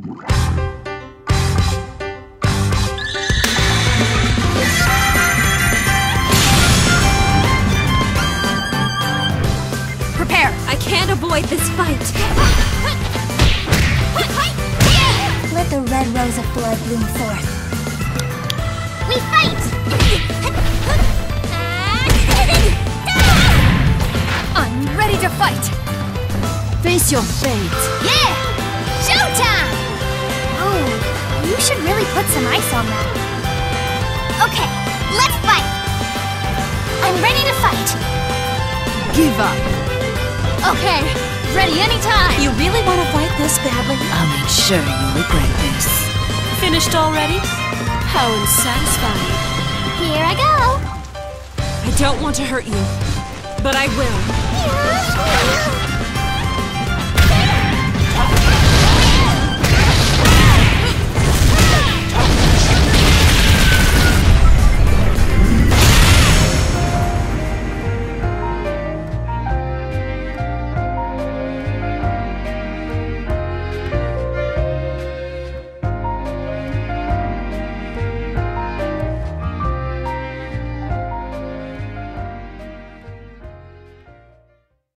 Prepare! I can't avoid this fight! Let the red rose of blood bloom forth. We fight! I'm ready to fight! Face your fate! Yeah! You should really put some ice on that. Okay, let's fight! I'm ready to fight! Give up! Okay, ready anytime! You really want to fight this badly? I'll make sure you regret this. Finished already? How unsatisfying. Here I go! I don't want to hurt you, but I will. Yeah.